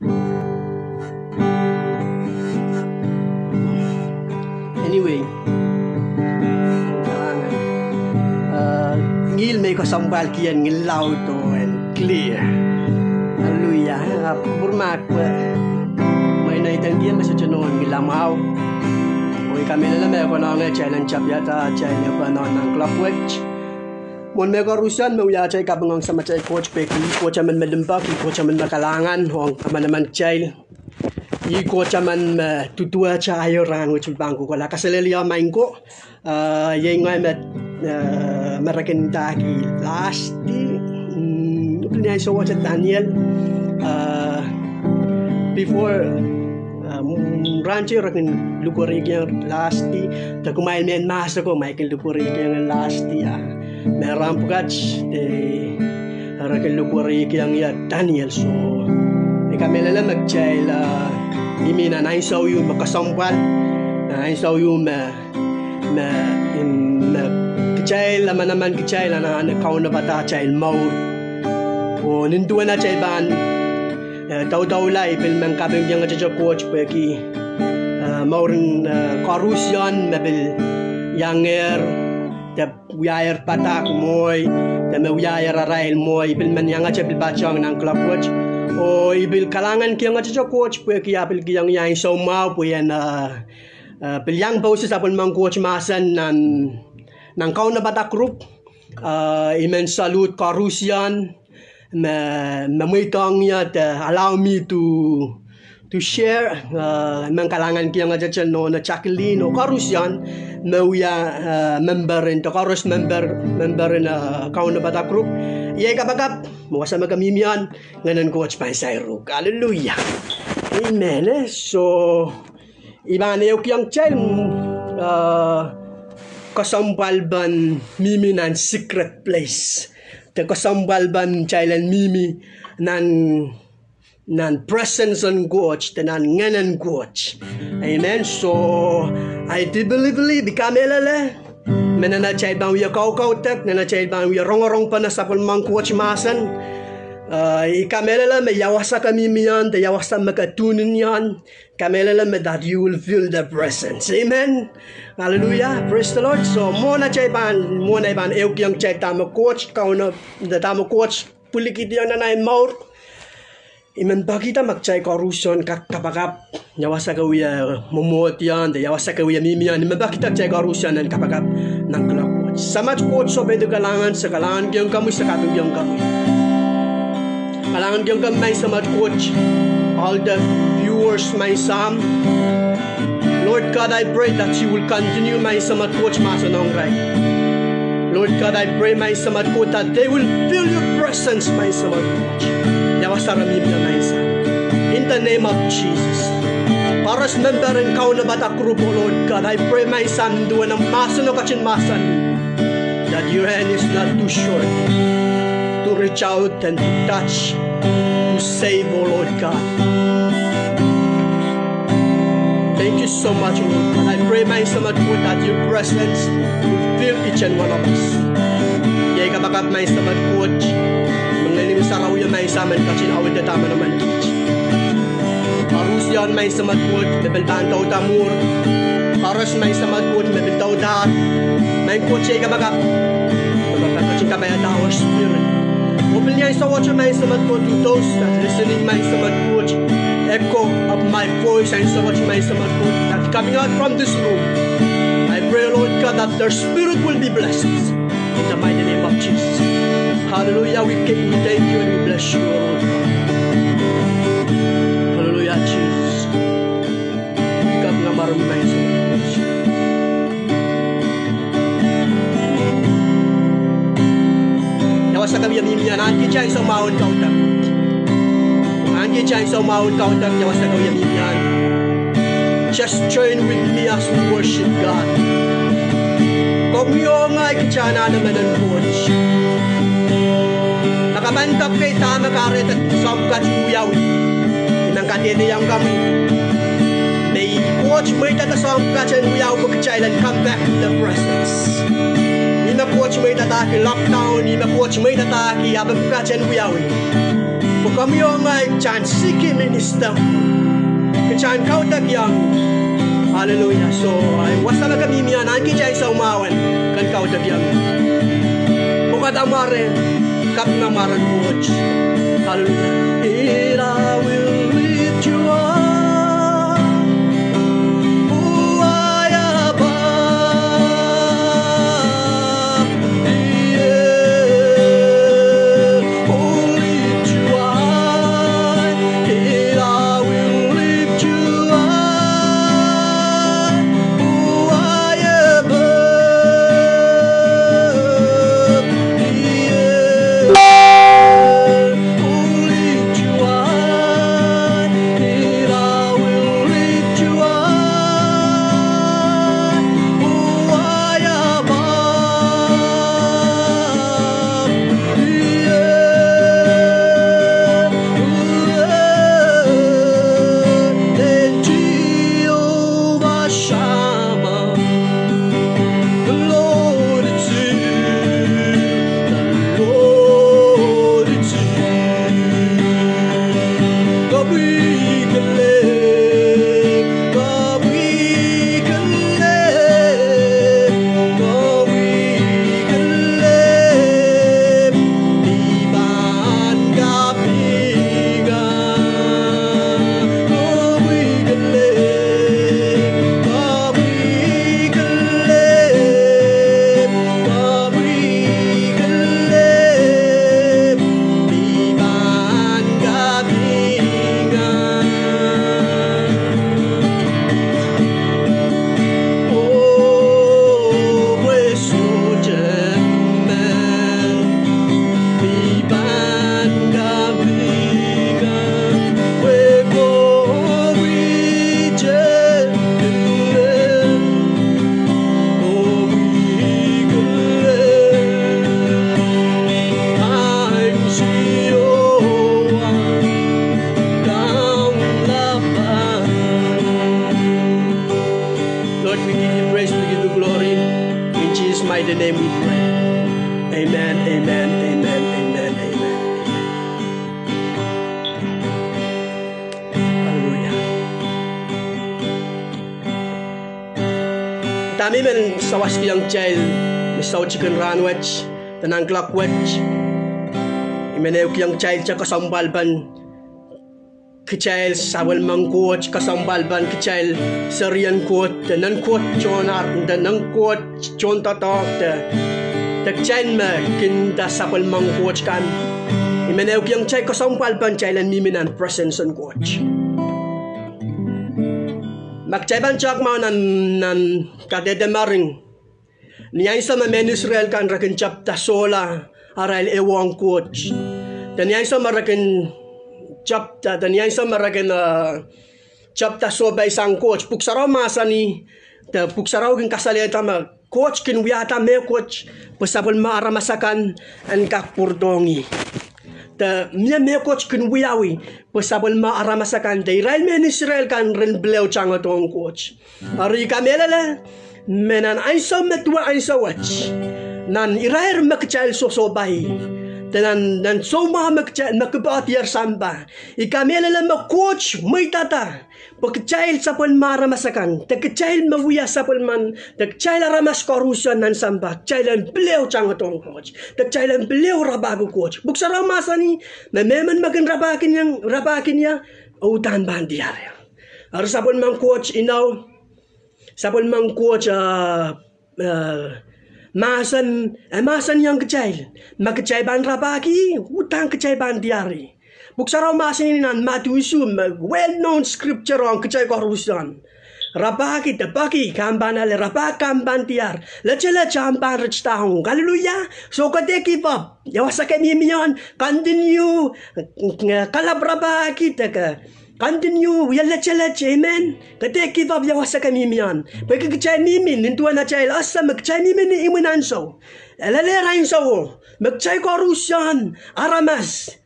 Anyway, kalangan. Uh, ngil may ko sambal kian ngilaw to and clear. Hallelujah. Uh, burmak pa. May naitang kian masa chanon ngilamaw. Oi kami na may ko na nga challenge chap yata challenge pa na ng clockwork. Mon me ko rusan me uya chay kabangang sama chay coach pe ki coach aman melempak ki coach aman makalangan hong aman naman chay i ko chaman tutua cha ayo ran which bangku ko la kaselelia main ko uh ye ngai met merakin taki last di punya so watch Daniel. Before ranchi rakin lukuri yang last di ta kumain men mas ko Michael lukuri yang last di ah meram pugach de rakin lukuri yang ya Daniel so. Ikamela lang magchay la imi na nai sau yu ma kasong kwan nai sau yu ma ma ma kechay la mana man kechay la na na kau na bata chay mau o nintu na chay ban. Tau tau lai bil man kabeng yang aja coach pe ki maurin korusion ma bil yang er te wiayer patak moy te me wiayer arail moy bil man yang aja bil bachang nang club watch o ibil kalangan kiyang at sa coach po kaya apil kiyang yang so mau. Po yan uh, pilyang po sa sapon mang coach masan nan nang kau na bata group uh, imen salute karusian ma mamuitong ya to allow me to to share uh, mang kalangan kiyang at sa no na Jacqueline o karusian na uya uh, member in to karus member member in uh, kau na bata group Iya kapagap, mawasa magamimian, nganan coach pa sa iro. Hallelujah. Amen. Eh? So, iba na yung kiyang child, uh, kasambal ban mimi nan secret place. Te kasambal ban child mimi nan nan presence on coach, te nan nganan coach. Amen. So, I do believe, believe, ikamelele, Mena na chay bang wiya kau kau tak, na chay bang wiya rong rong pa na sa pun mang kuwach masan. Uh, i kamela me yawasa kami miyan, te yawasa makatunin yan. Kamela me that you will feel the presence. Amen. Hallelujah. Praise the Lord. So mo na chay ban, mo na ban euk yang chay tamo coach, kau na da tamo coach, pulikit yang na na maur. Iman bagita magchay koruson kak kapagap nyawasa ka wiya mumuot yan, yawasa ka wiya mimiyan. Iman bagita chay koruson nan kapagap ng kalakot. Samat ko so bedo kalangan sa kalangan kiyong kamoy sa katong kiyong kamoy. Kalangan kiyong kamay samat coach. All the viewers my sam. Lord God, I pray that you will continue my samat coach masanong right. Lord God, I pray my samat coach that they will feel your presence my samat coach. Yawasaramim na my sam. In the name of Jesus. Para sa and kau na bata grupo, Lord God, I pray my son, duwa ng maso no kachin masan, that your hand is not too short to reach out and to touch, to save, oh Lord God. Thank you so much, Lord God. I pray my son that your presence will fill each and one of us. Yay kapagkat may samat coach, mangalim sa raw yung may saman kachin awit na tama naman teach. Parusian may samatput, bebeltan tau tamur. Paras may samatput, bebel tau dat. May kutsi ka baga. Magpapakachin ka may our spirit. Open niya sa watch may samatput to those that listening may samatput. Echo of my voice and so much may samatput that coming out from this room. I pray, Lord God, that their spirit will be blessed. In the mighty name of Jesus. Hallelujah. We thank you and we bless you, Lord. Hallelujah, Jesus. Ikaw nga marumay sa. Yawas na kami yung mimiyan. Anki siya isang maon kautak. Anki siya isang maon kautak. Yawas na kami yung mimiyan. Just join with me as we worship God. Kung yung ay kichana naman ang coach. Nakabantak kay tama karet at samkat uyaw. Inang katini yang kami. May coach may tatasangkat and uyaw magkachaylan come back to the presence. Ina coach may tataki lockdown, ina coach may tataki abang kachen uyaw. kami orang chan siki minister kechan kau tak yang Hallelujah. So, ay wasala kami miyan ang kijay sa umawan kan kau tak yang. Bukat amare kap na maran watch. Hallelujah. It I will Dami men sawas kiyang child, misaw chicken ranwich, tanang clockwich. Imenew kiyang child siya kasambalban, kecil sawal mangkot kasambal ban kecil serian kot dan kot jonar dan kot jon tatok de de chen me kin da sawal mangkot kan imenew kyang chai kasambal ban chailan miminan presence and coach magchay ban chak mau nan nan kadede maring. Niyay sa mamen Israel kan rakin chap ta sola arail ewang coach dan niyay sa marakin chapta dan yang sama ragen chapta so bai sang coach puksaro masani ta puksaro gin kasali tama coach kin wiata me coach pasabul ma aramasakan an kak purdongi ta mia me coach kin wiawi. Pasabul ma aramasakan ta Israel men Israel kan ren bleu changa tong coach. Ari kamelala menan aiso metwa aiso watch. Nan irair makchal so so bai Tenan nan so ma makcha nakbat yar samba. Ikamela la ma coach may tata. Pagkachail sa pon mara masakan. Tagkachail mawiya sa pon man. Tagchail ramas korusyon nan samba. Chailan bleu chang atong coach. Tagchailan bleu rabago coach. Buksa ramasa ni. Na meman magan rabakin yang rabakin ya. Utan bandiar. Ar sa pon man coach inaw. Sa pon man coach uh, uh, masan eh, masan yang kecil. Mak kecil ban rabaki utang kecil ban diari. Buksara masan ini nan matu isu well known scripture on kecil korusan rabaki tabaki kamban ale rabak kamban tiar lecela chamban rich tahun. Hallelujah so kate give up. Yawasa ke mimion continue. Kalab rabaki taka Continue, ya leche leche, amen. Kate give up yawa sa kamimian. Pwede kachay mimin, nintuan na chay asa, magchay mimin ni imunan so. Elale rain so, magchay korusyan, aramas.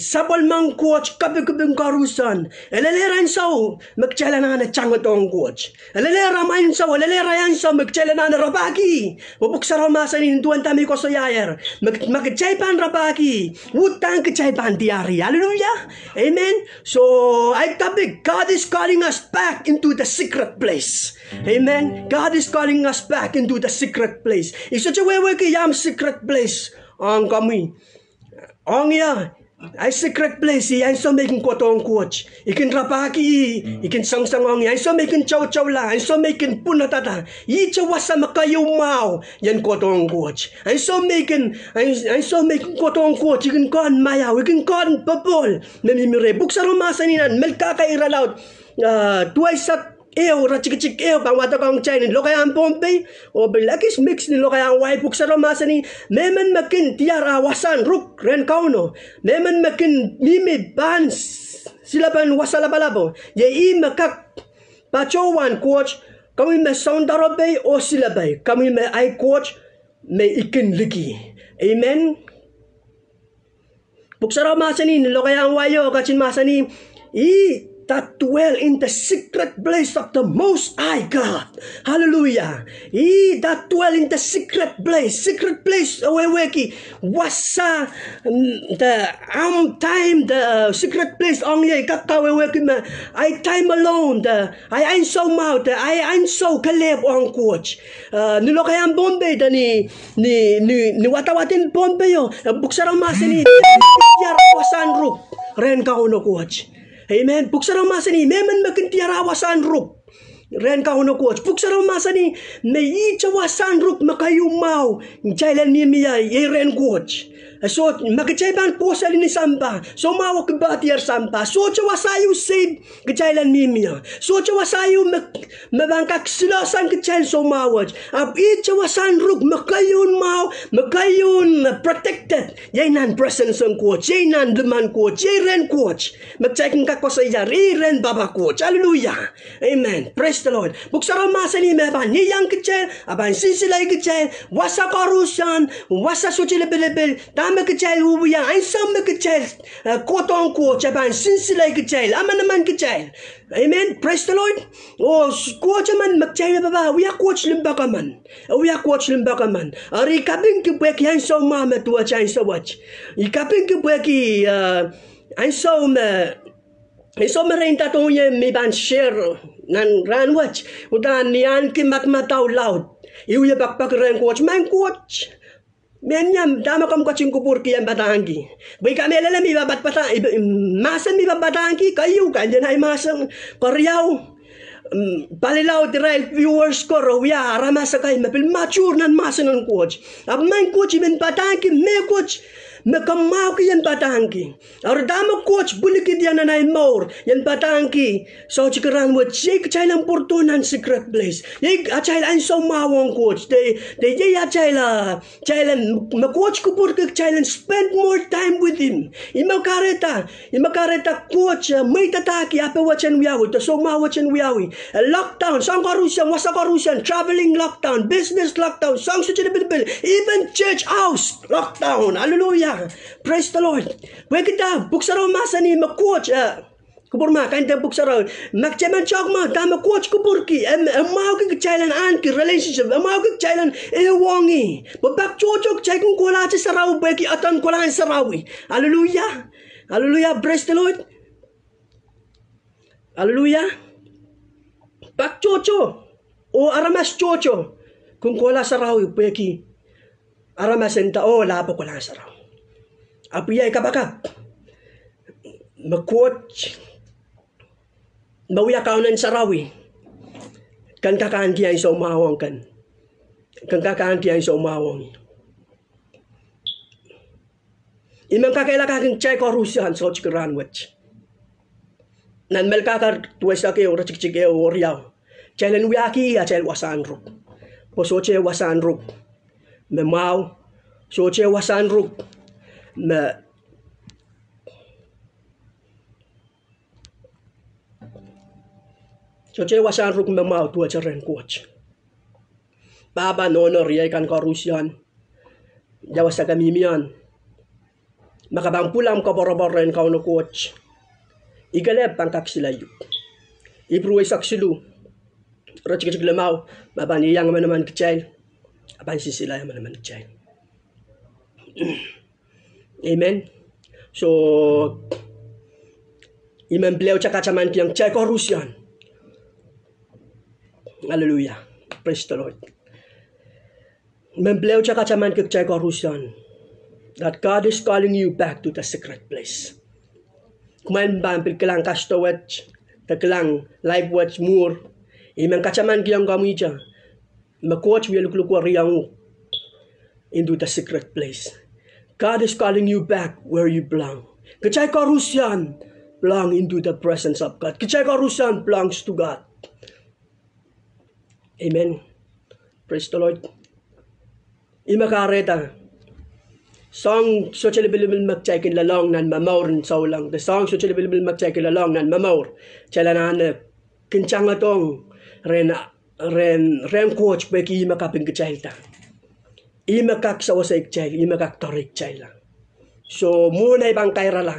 Sabal mang coach kabe kabe karusan. Elelera insau mekchala na na chango tong coach elelera main sau elelera yan sau mekchala na na rabaki. Bubuk sarama sa nin tuan tami ko sa yayer. Mekchay pan rabaki. Utang kechay pan diari hallelujah! Amen! So i tabi god is calling us back into the secret place. Amen! God is calling us back into the secret place. Isa chawewe ki yam secret place. Ang kami. Ang ya ai secret place ai so me kin kotong coach ikin rapaki ikin sang sangong ai so me kin chow chow la ai so me kin punatata i chawasa makayo mau yan kotong coach ai so me kin ai so me kin kotong coach ikin kon maya ikin kon papol me mi re buksaro masaninan melka ka iralaut. Uh, twice eu ra chik chik eu bang wata kong chai ni. Lokay ang pompe o bilakis mix ni lokay ang wai puk saro masa ni. Memen makin tiara wasan ruk ren kauno memen makin mimi ban sila ban wasala balabo ye i makak pachowan coach kami me saundaro bay o sila bay kami me ai coach me ikin ligi amen. Puk saro masa ni lokay ang wayo kachin masa ni. I that dwell in the secret place of the Most High God. Hallelujah. He that dwell in the secret place, secret place, aweweki, wasa mm, the am time the secret place only kakaweweki ma I time alone the I ain't so mouth I ain't so kaleb on coach. Uh, nilo kaya ang bombe da ni ni ni, ni watawatin bombe yo buksarang masini yar wasan ruk ren ka uno coach. Amen. Puksaraw masa ni memen makin tiarawasan ruk. Ren ka hono coach. Puksaraw masa ni me i chawasan ruk makayumaw. Jailan ni miya ye ren coach. So makachayban po sa ni samba. So mawak ba tiar samba. So chawa sayu save kachailan mimia. So chawa sayu mabangkak silasan kachail so mawaj. Ab i chawa san rug makayun maw makayun protected. Yay nan presence ng coach. Yay nan leman coach. Yay ren coach. Magchaikin ka ko sa iya. ren baba coach. Hallelujah. Amen. Praise the Lord. Buksara masa ni meban. Niyang kachail. Aban sinsilay kachail. Wasa karusan. Wasa suci lebel-lebel. Ame kecil hubu yang ansam me kecil kotong ko caban sinsilai kecil aman aman kecil. Amen? Praise the lord. Oh ko caman makcai baba we are coach limba kaman. We are coach limba kaman. Ari kaping ki bek yang so ma me chan so watch. I kaping ki bek ki an so me I so merenta to ye mi ban share nan ran watch. Udan nian ki mak matau laut. Iu ye bak bak ran coach man coach Menyam dama kam kacing kubur ki yang batangi. Bai kami lele mi babat pata masan mi babatangi kayu kan jenai masan koryau. Palilaw tirai viewers ko ro ya rama sakay mapil mature nan masan ng coach. Ab main coach ben batangi me coach mekamau ki yan batangki ar dama coach buliki dia na nai maur yan batangki so chikran wo chik chailan portonan secret place. Ye achail an so mawon coach de de ye achaila chailan me coach ko pur chailan spend more time with him. Ima kareta ima kareta coach mai tataki apa wachen wiawi to so ma wachen wiawi. Lockdown sang karusian wasa karusian traveling lockdown business lockdown sang suci even church house lockdown. Hallelujah Hallelujah. Praise the Lord. Wai kita buksaro masa ni ma coach uh, kubur ma kan tem buksaro mak ceman chok ma ta ma coach kubur ki. Em ma ki chailan an ki relationship? Ma ki chailan e wongi ba bak chochok chai kun kola che sarau ba ki atan kola an sarawi. Hallelujah. Hallelujah. Praise the lord hallelujah. Bak chocho o aramas chocho kun kola sarawi ba ki. Aramas enta o la pa kola sarawi apa yang kau bakal? Mekuat Bawa kaunan sarawi. Kan kakaan dia iso mawang kan? Kan kakaan dia iso mawang Imang kakailah kaking cek korusian so cikeran wach Nan mel kakar tuwes ake ora cik cik e oriau Celen wiaki ya cel wasan ruk Po so ce wasan ruk Me mau So ce wasan ruk cho che wasan ruk me mau tua cheren coach baba no no rie kan korusian jawa sa kami mian. Maka bang pulam ka boro-boro en kau no coach igaleb pangkak silayu. Ibru isak silu. Rach kecik lemau babani yang mana man kecil. Aban sisila yang mana man kecil amen. So iman beliau cakap caman yang cai korusian haleluya praise the lord. Membeliau cakap caman ke cai korusian that God is calling you back to the secret place. Kumain ba ang pilkilang kastawat, tagkilang live watch more, imang kacaman kiyang kamu ija, makuach wiya luklukwa riyang into the secret place. God is calling you back where you belong. Kacay karusyan belong into the presence of God. Kacay karusyan belongs to God. Amen. Praise the Lord. Ima kareta, song so chele bil bil mak chai kin la long nan mamaur so lang the song so chele bil bil mak chai kin la long nan mamaur chala nan kin chang atong ren ren ren coach be ki ma ka pin ki chai ta i ma ka sa wa sai chai i ma ka torik chai la so mu nai bang kai ra la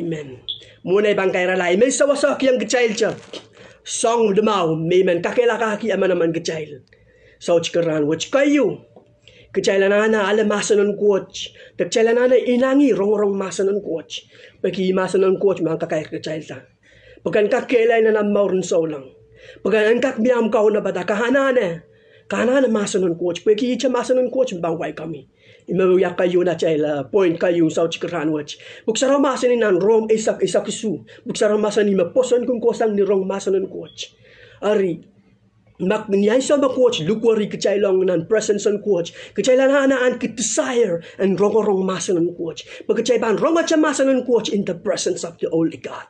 amen mu nai bang kai ra la i me sa wa sa ki ang ki chai cha song de mau me men ka ki amana man ki chai so chikaran which kayu Kecailanana ala masanon coach. Kecailanana inangi rong-rong masanon coach. Bagi masanon coach mang kakay kecailta. Pagan kak kelay na nam maurin solang. Pagan kak biam kau na bata kahanana. Kahanana masanon coach. Bagi icha masanon coach bangway kami. Imawiyak kayo na chaila point kayo sa chikran watch. Buksara masanin nan rom isak isak isu. Buksara masanin maposan kung kosang ni rong masanon coach. Ari, mak niay sa ma coach lukwari kachay long nan presence on coach kachay lan hanaan ki desire and rong rong masan on coach pag kachay ban rong cha masan on coach in the presence of the holy god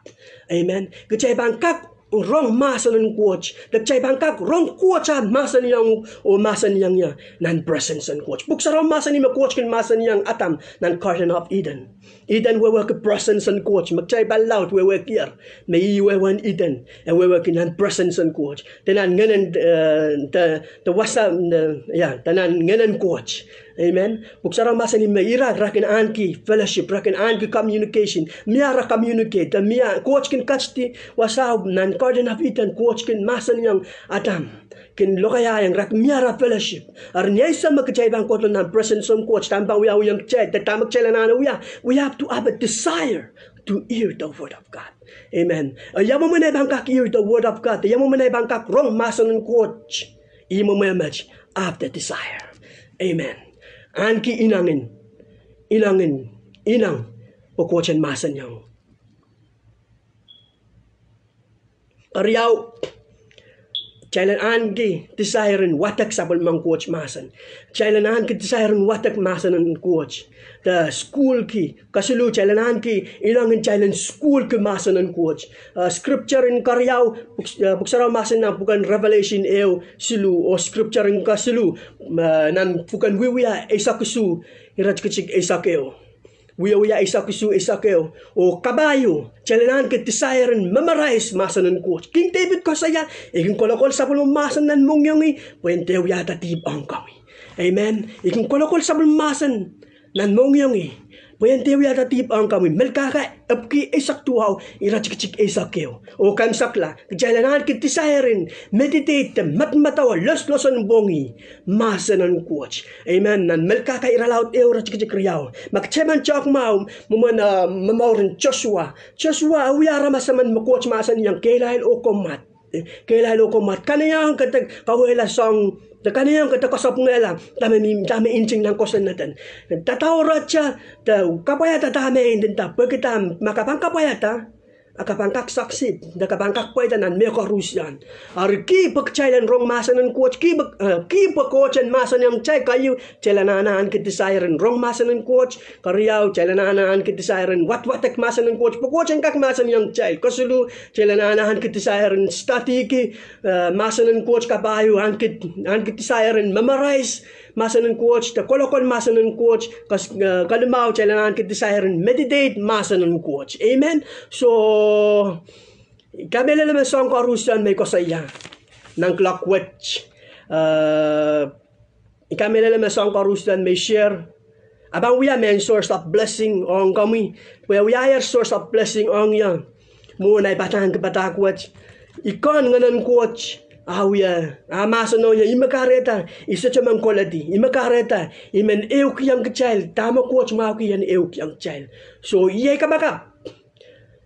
amen kachay ban kak rong masan on coach. Kachay ban kak rong coach masan yang o masan yang ya. Nan presence on coach. Buk sarong masan ni ma coach kin masan yang atam. Nan garden of eden. Eden we work presence on coach. Magchay balaut we work here may you we one eden. And we work in presence on coach. Tenan nganen the the wasa ya tenan nganen coach Amen. Buksara masa ni maira rakin anki fellowship rakin anki communication. Miara communicate. Mia coach kin kachti wasa nan garden of Eden coach kin masa yang Adam. Kin lokaya yang rak miara fellowship. Ar nyai sama kecai bang kotlon nan present some coach tanpa uya uyang cai. Tetamak cai lana uya. We have to have a desire to hear the word of God. Amen. Yang mo manay bangkak hear the word of God. Yang mo manay bangkak wrong masa nan coach. Imo memaj have the desire. Amen anki inangin. Inangin. Inang. Pokochen masan yang Ariyaw, Chailan anki desiren watak sabal mang coach masan. Chailan anki desiren watak masan an coach. The school ki kasulu chailan anki ilangin chailan school ki masan an coach. Uh, scripture in karyaw uh, buksaraw masan na bukan revelation eo silu o scripture in kasulu uh, nan bukan wiwiya esakusu irat kecik esakeo wiya wiya isa kisu isa keo o kabayo chalenan ke desire memorize masanan ko. King david ko saya ikin kolokol sa bulong masanan mong yung i puente wiya tatib ang kami. Amen. Ikin kolokol sa bulong masan nan mong yung Bayan tewi ada tip ang kami melkaka apki esak tuaw ira cik cik esak keo o kam sakla jalanan kiti saherin meditate mat matawa los loson bongi masanan coach amen. Nan melkaka ira laut e ira cik cik riau. Mak cheman chok mau mumana mamaurin Joshua. Joshua awiara masaman coach masan yang kelail o komat kelail o komat kanayang katag kawela song Da kaniyang kata kasap ngela, dami mi dami incing nang kosan natin. Tataw racha, ta kapaya ta dami indin ta, pagkita makapang kapaya ta, akapangkak saksit da kapangkak pwede nan me korusyan ar ki pagchailan rong masan coach ki uh, ki pa coach and masan yang chai kayu chelananaan kit desiren rong masan coach karyaw chelananaan kit desiren wat watek masan ng coach pa coach kak masan yang chai kasulu chelananaan kit desiren statiki uh, masan ng coach kabayo an kit an kit desiren memorize masanan coach ta kolokon masanan coach kas uh, kalumaw chalanan kit desiren meditate masanan coach amen so kami lele song ko rusan may ko saya nang clock watch uh, kami lele song ko rusan may share Abang we are main source of blessing on kami. Where we are source of blessing on yang. Muna ipatang kepada kuat. Ikon nganan kuat. Awia, ama sono ya ima kareta, isa chama quality, ima kareta, imen eu ki yang kecil, tama kuat ma ki yang eu ki yang kecil. So iya ka baka.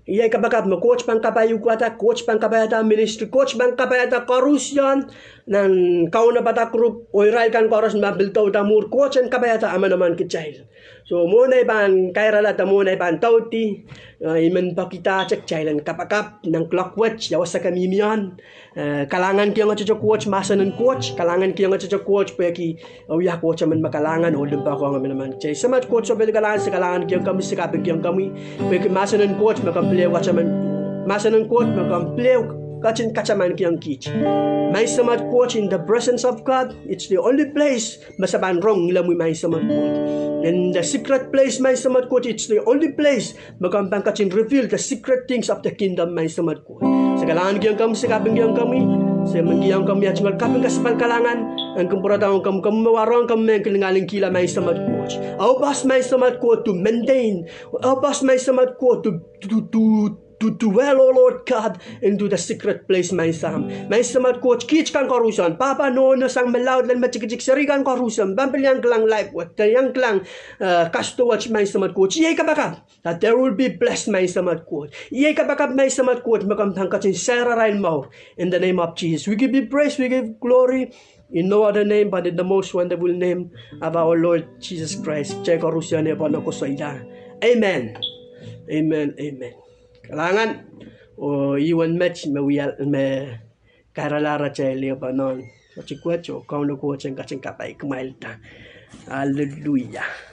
Iya ka baka ma coach pang kapayu kuata, coach pang kapayata ministry, coach pang kapayata korusyan, nan kau na bata group, oiral kan koros ma biltaw tamur, coach ang kapayata ama naman kecil. So muna iban kairala ta muna iban tauti uh, iman pa kita cek cailan kapakap nang clock watch yawa sa kami uh, kalangan kiyo nga cocok watch masa coach kalangan kiyo nga cocok watch pa ki oh ya coach man makalangan pa ko nga naman chay sa mat coach so bel kalangan sa kalangan kiyo kami sa kapig kiyo kami pa ki masa ng coach makamplay watch man masa ng coach makamplay kachin kachaman kiyang kich. May samat coach in the presence of God. It's the only place masaban wrong nila mo may samat coach. In the secret place may samat coach. It's the only place magampang kachin reveal the secret things of the kingdom may samat coach. Sa kalangan kiyang kami, sa kaping kiyang kami, sa manggiyang kami at singal kaping kasapal kalangan, ang kumpuratang kamu kamu mawarong kami ang kilingaling kila may samat coach. Aubas may samat coach to maintain. Aubas may samat coach to, to, to, to dwell, O Lord God, into the secret place, my Sam. My samat coach, kich kan korusan. Papa no no sang melaud lan macik-cik serikan korusan. Bampil yang kelang life what yang kelang uh, kasto watch my samat coach. Ye kabakap that there will be blessed my samat coach. Ye kabakap my samat coach makam tangkacin sera rain mau. In the name of Jesus, we give you praise, we give glory. In no other name but in the most wonderful name of our Lord Jesus Christ. Ko Amen. Amen. Amen. Kalangan o iwan match me wial me karalara che le pa non. So chikwa cho kau no ko chen ka chen ka pai kmail ta. Hallelujah.